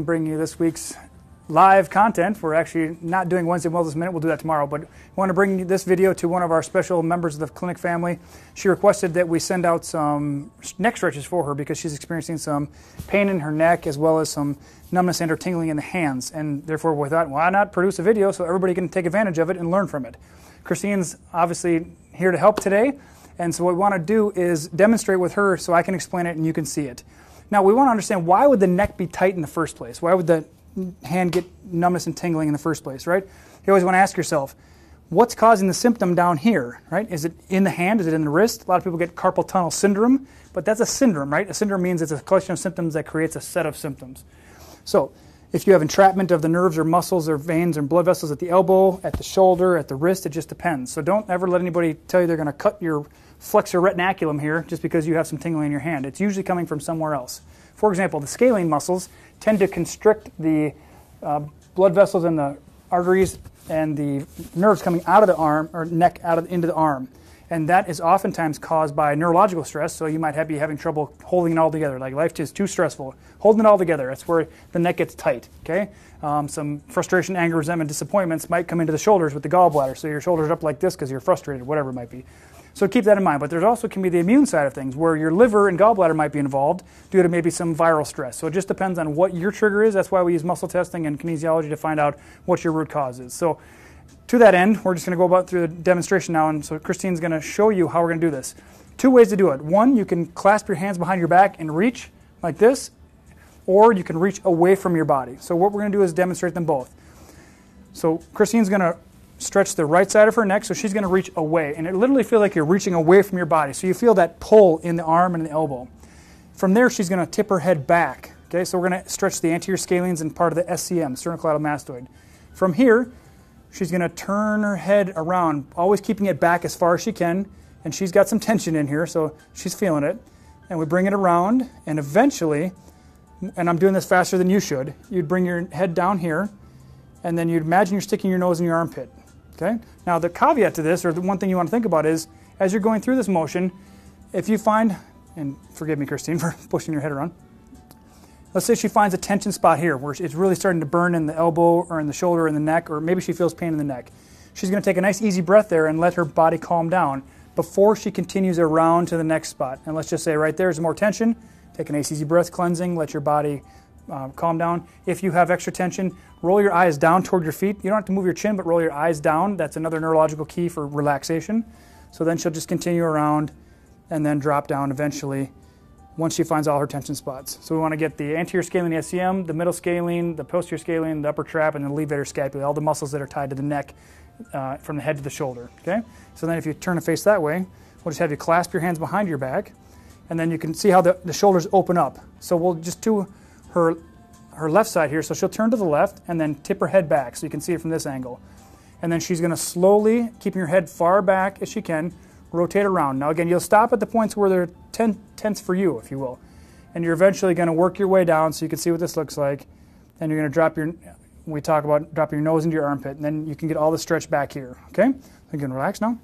bring you this week's live content. We're actually not doing Wednesday Wellness Minute. We'll do that tomorrow. But I want to bring this video to one of our special members of the clinic family. She requested that we send out some neck stretches for her because she's experiencing some pain in her neck as well as some numbness and or tingling in the hands. And therefore, we thought, why not produce a video so everybody can take advantage of it and learn from it? Christine's obviously here to help today. And so what we want to do is demonstrate with her so I can explain it and you can see it. Now, we want to understand why would the neck be tight in the first place? Why would the hand get numbness and tingling in the first place, right? You always want to ask yourself, what's causing the symptom down here, right? Is it in the hand? Is it in the wrist? A lot of people get carpal tunnel syndrome, but that's a syndrome, right? A syndrome means it's a collection of symptoms that creates a set of symptoms. So, if you have entrapment of the nerves or muscles or veins or blood vessels at the elbow, at the shoulder, at the wrist, it just depends. So don't ever let anybody tell you they're going to cut your flexor retinaculum here just because you have some tingling in your hand. It's usually coming from somewhere else. For example, the scalene muscles tend to constrict the uh, blood vessels in the arteries and the nerves coming out of the arm or neck out of into the arm. And that is oftentimes caused by neurological stress. So you might have, be having trouble holding it all together. Like life is too stressful. Holding it all together. That's where the neck gets tight. Okay. Um, some frustration, anger, resentment, disappointments might come into the shoulders with the gallbladder. So your shoulders up like this because you're frustrated, whatever it might be. So keep that in mind. But there's also can be the immune side of things where your liver and gallbladder might be involved due to maybe some viral stress. So it just depends on what your trigger is. That's why we use muscle testing and kinesiology to find out what your root cause is. So to that end, we're just going to go about through the demonstration now. And so Christine's going to show you how we're going to do this. Two ways to do it. One, you can clasp your hands behind your back and reach like this, or you can reach away from your body. So what we're going to do is demonstrate them both. So Christine's going to stretch the right side of her neck, so she's going to reach away. And it literally feels like you're reaching away from your body. So you feel that pull in the arm and the elbow. From there, she's going to tip her head back. Okay, so we're going to stretch the anterior scalenes and part of the SCM, sternocleidomastoid. From here, she's going to turn her head around, always keeping it back as far as she can. And she's got some tension in here, so she's feeling it. And we bring it around, and eventually, and I'm doing this faster than you should, you'd bring your head down here, and then you'd imagine you're sticking your nose in your armpit. Okay? Now, the caveat to this, or the one thing you want to think about is, as you're going through this motion, if you find, and forgive me, Christine, for pushing your head around. Let's say she finds a tension spot here where it's really starting to burn in the elbow or in the shoulder or in the neck, or maybe she feels pain in the neck. She's going to take a nice easy breath there and let her body calm down before she continues around to the next spot. And let's just say right there is more tension. Take a nice easy breath, cleansing, let your body uh, calm down. If you have extra tension, roll your eyes down toward your feet. You don't have to move your chin, but roll your eyes down. That's another neurological key for relaxation. So then she'll just continue around and then drop down eventually once she finds all her tension spots. So we want to get the anterior scalene, SCM, the middle scalene, the posterior scalene, the upper trap, and the levator scapula, all the muscles that are tied to the neck uh, from the head to the shoulder. Okay? So then if you turn the face that way, we'll just have you clasp your hands behind your back, and then you can see how the, the shoulders open up. So we'll just do her, her left side here. So she'll turn to the left and then tip her head back so you can see it from this angle. And then she's going to slowly, keeping her head far back as she can, rotate around. Now again, you'll stop at the points where they're ten, tense for you, if you will. And you're eventually going to work your way down so you can see what this looks like. And you're going to drop your, we talk about dropping your nose into your armpit, and then you can get all the stretch back here. Okay? You can relax now.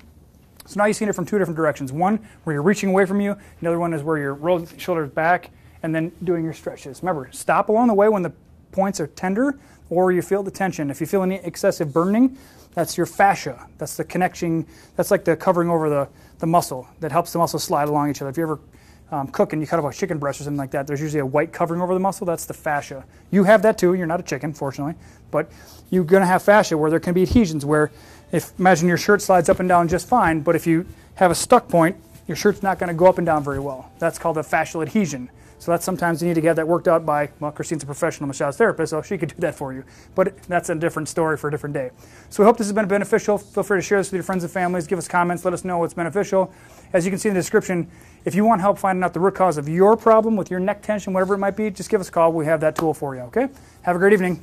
So now you've seen it from two different directions. One where you're reaching away from you. Another one is where you're rolling shoulders back and then doing your stretches. Remember, stop along the way when the points are tender or you feel the tension. If you feel any excessive burning, that's your fascia. That's the connection, that's like the covering over the, the muscle that helps the muscle slide along each other. If you ever um, cook and you cut off a chicken breast or something like that, there's usually a white covering over the muscle. That's the fascia. You have that too. You're not a chicken, fortunately, but you're going to have fascia where there can be adhesions. Where, if imagine your shirt slides up and down just fine, but if you have a stuck point, your shirt's not going to go up and down very well. That's called a fascial adhesion. So that's sometimes you need to get that worked out by, well, Christine's a professional massage therapist, so she could do that for you. But that's a different story for a different day. So we hope this has been beneficial. Feel free to share this with your friends and families. Give us comments. Let us know what's beneficial. As you can see in the description, if you want help finding out the root cause of your problem with your neck tension, whatever it might be, just give us a call. We have that tool for you, okay? Have a great evening.